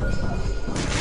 Yeah!